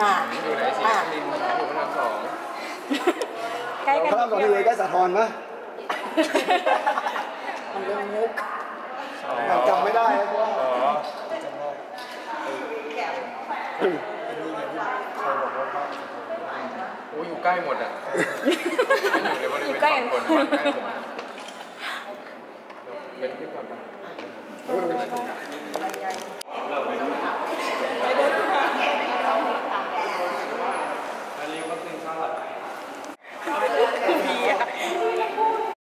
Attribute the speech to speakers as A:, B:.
A: น่ะ
B: อยู่ไหนสิ
A: อะ
B: ลินอยู่พระรามสอง
A: ใกล้กัน
C: พระรามสอง
A: นิ
C: ที่เลยใกล้สาทรปะ
A: มันเรื่องมุก
C: จำไม่ได้นะเพราะว่า
B: อ๋อ
D: เขาบอกว่าบ้
B: ยอยู่ใกล้หมดอะอยู่ใเก
A: ล้กัน
B: คนบ้านใกล้หมดเป็นที่ก่อนปะ
A: เออ